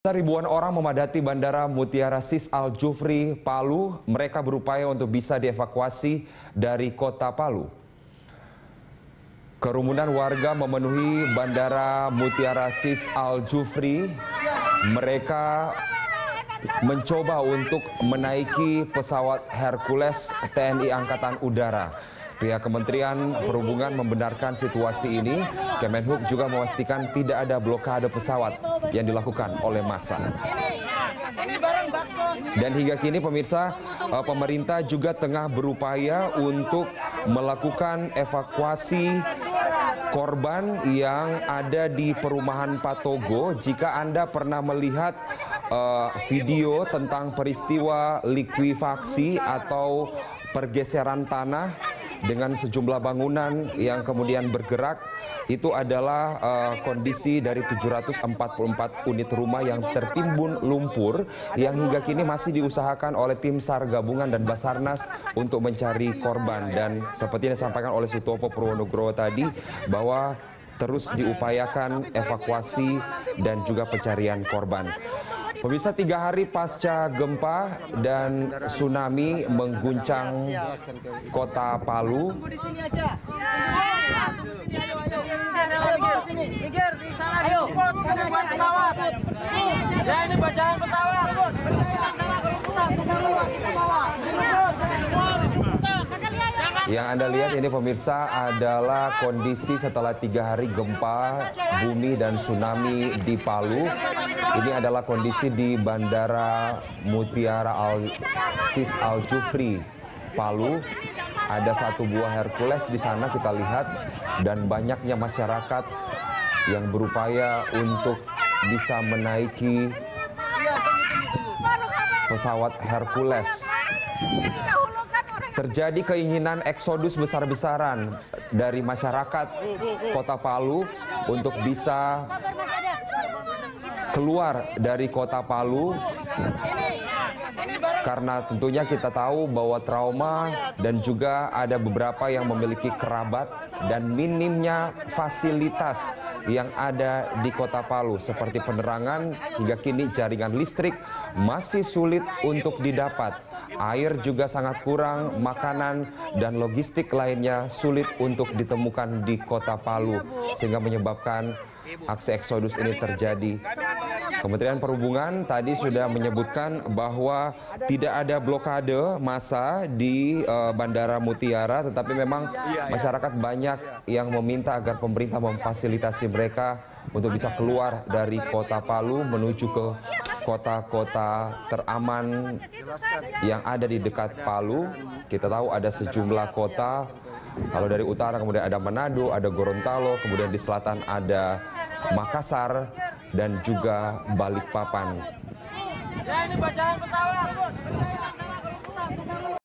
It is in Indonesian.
Ribuan orang memadati Bandara Mutiara Sis Al Jufri, Palu. Mereka berupaya untuk bisa dievakuasi dari kota Palu. Kerumunan warga memenuhi Bandara Mutiara Sis Al Jufri. Mereka mencoba untuk menaiki pesawat Hercules TNI Angkatan Udara. Pihak Kementerian Perhubungan membenarkan situasi ini. Kemenhub juga memastikan tidak ada blokade pesawat yang dilakukan oleh massa. Dan hingga kini pemirsa, eh, pemerintah juga tengah berupaya untuk melakukan evakuasi korban yang ada di perumahan Patogo. Jika Anda pernah melihat uh, video tentang peristiwa likuifaksi atau pergeseran tanah dengan sejumlah bangunan yang kemudian bergerak itu adalah uh, kondisi dari 744 unit rumah yang tertimbun lumpur yang hingga kini masih diusahakan oleh tim SAR gabungan dan Basarnas untuk mencari korban dan seperti yang disampaikan oleh Sutopo Purwonugroho tadi bahwa terus diupayakan evakuasi dan juga pencarian korban. Pemirsa tiga hari pasca gempa dan tsunami mengguncang kota Palu. Ya ini bacaan pesawat. Yang Anda lihat ini pemirsa adalah kondisi setelah tiga hari gempa, bumi dan tsunami di Palu. Ini adalah kondisi di Bandara Mutiara Al Sis Al Jufri, Palu. Ada satu buah Hercules di sana kita lihat dan banyaknya masyarakat yang berupaya untuk bisa menaiki pesawat Hercules terjadi keinginan eksodus besar-besaran dari masyarakat Kota Palu untuk bisa keluar dari Kota Palu karena tentunya kita tahu bahwa trauma dan juga ada beberapa yang memiliki kerabat dan minimnya fasilitas yang ada di kota Palu seperti penerangan hingga kini jaringan listrik masih sulit untuk didapat. Air juga sangat kurang, makanan dan logistik lainnya sulit untuk ditemukan di kota Palu sehingga menyebabkan aksi eksodus ini terjadi. Kementerian Perhubungan tadi sudah menyebutkan bahwa tidak ada blokade massa di uh, Bandara Mutiara, tetapi memang masyarakat banyak yang meminta agar pemerintah memfasilitasi mereka untuk bisa keluar dari kota Palu menuju ke kota-kota teraman yang ada di dekat Palu. Kita tahu ada sejumlah kota, kalau dari utara kemudian ada Manado, ada Gorontalo, kemudian di selatan ada Makassar, dan juga Balikpapan. Ya ini bacaan pesawat.